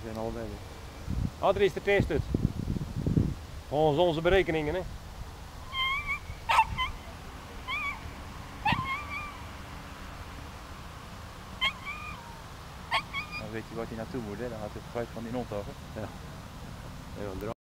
we zijn allebei weg. Adrie is de test Volgens onze berekeningen hè. Dan weet je wat hij naartoe moet, hè? dan gaat hij het gebruik van die non Ja,